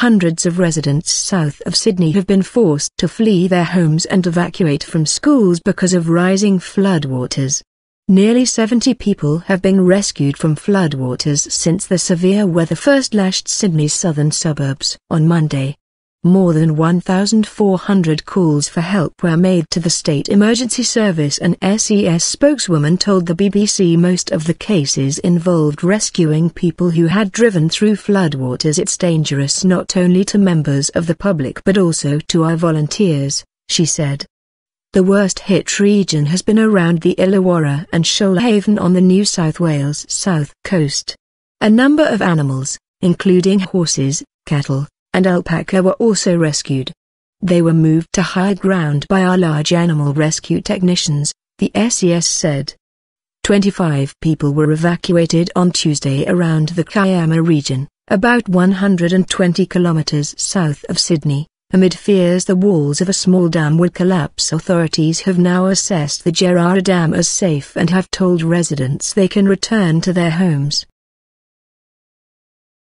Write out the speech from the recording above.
Hundreds of residents south of Sydney have been forced to flee their homes and evacuate from schools because of rising floodwaters. Nearly 70 people have been rescued from floodwaters since the severe weather first lashed Sydney's southern suburbs on Monday. More than 1,400 calls for help were made to the State Emergency Service An SES spokeswoman told the BBC most of the cases involved rescuing people who had driven through floodwaters it's dangerous not only to members of the public but also to our volunteers, she said. The worst hit region has been around the Illawarra and Shoalhaven on the New South Wales south coast. A number of animals, including horses, cattle, and alpaca were also rescued. They were moved to high ground by our large animal rescue technicians, the SES said. 25 people were evacuated on Tuesday around the Kiama region, about 120 kilometers south of Sydney, amid fears the walls of a small dam would collapse. Authorities have now assessed the Jerrara Dam as safe and have told residents they can return to their homes.